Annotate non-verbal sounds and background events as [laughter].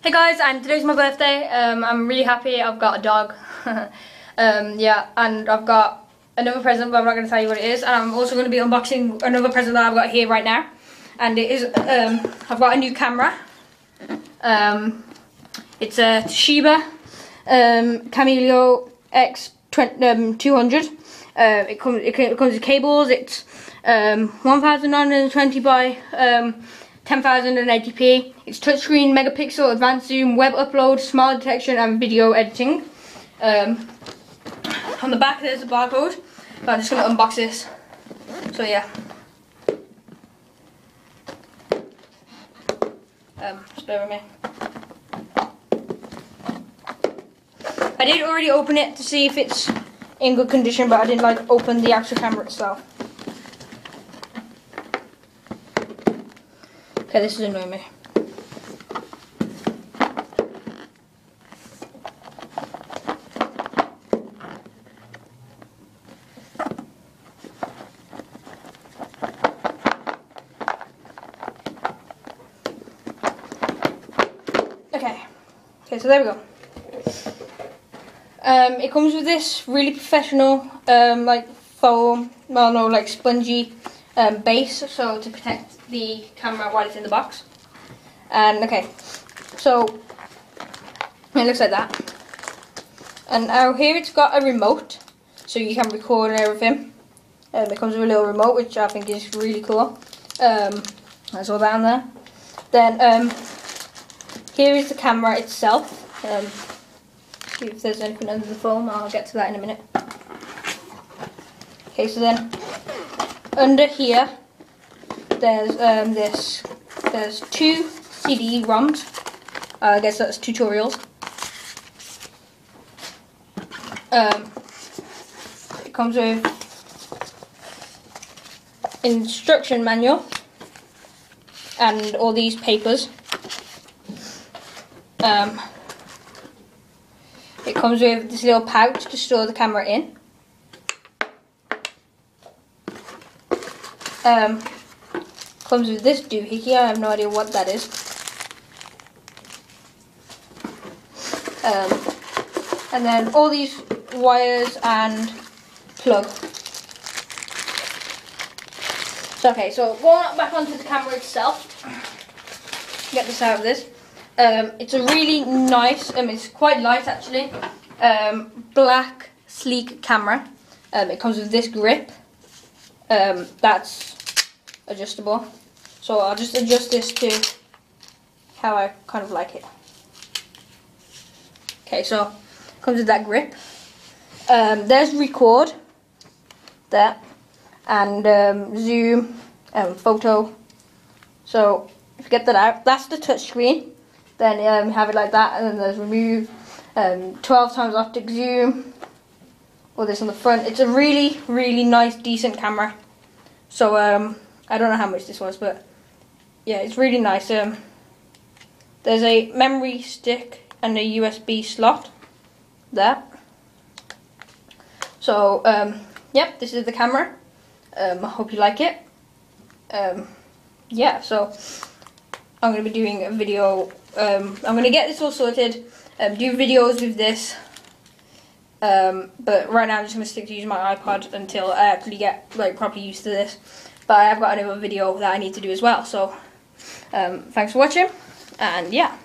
Hey guys, and today's my birthday. Um, I'm really happy. I've got a dog. [laughs] um, yeah, and I've got another present, but I'm not going to tell you what it is. And I'm also going to be unboxing another present that I've got here right now. And it is, um, I've got a new camera. Um, it's a Toshiba um, Camileo X200. Um, uh, it comes it, comes with cables. It's um, 1920 by um, 1080p. It's touchscreen, megapixel, advanced zoom, web upload, smile detection, and video editing. Um, on the back there's a barcode, but I'm just going to unbox this. So yeah. Um, with me. I did already open it to see if it's in good condition, but I didn't like open the actual camera itself. Okay, this is annoying me. Okay, okay, so there we go. Um, it comes with this really professional, um, like foam, well no, like spongy um, base, so to protect the camera while it's in the box. And okay, so it looks like that. And now here it's got a remote, so you can record and everything. Um, it comes with a little remote, which I think is really cool. Um, that's all down there. Then um, here is the camera itself. Um, see if there's anything under the foam. I'll get to that in a minute. Okay, so then under here there's um, this there's two CD ROMs. Uh, I guess that's tutorials. Um, it comes with instruction manual and all these papers. Um, it comes with this little pouch to store the camera in. Um, Comes with this doohickey, I have no idea what that is. Um, and then all these wires and plug. So okay, so going back onto the camera itself, get this out of this. Um, it's a really nice, um, it's quite light actually, um, black sleek camera. Um, it comes with this grip. Um, that's adjustable. So I'll just adjust this to how I kind of like it. Okay, so comes with that grip. Um, there's record there and um, zoom um, photo. So if you get that out, that's the touch screen. Then um, have it like that, and then there's remove, um, 12 times optic zoom. All this on the front. It's a really, really nice, decent camera. So um, I don't know how much this was, but yeah, it's really nice. Um, there's a memory stick and a USB slot there. So, um, yep, this is the camera. Um, I hope you like it. Um, yeah, so I'm going to be doing a video. Um, I'm going to get this all sorted, um, do videos with this. Um, but right now I'm just going to stick to using my iPod until I actually get like properly used to this. But I have got another video that I need to do as well. So um, thanks for watching, and yeah.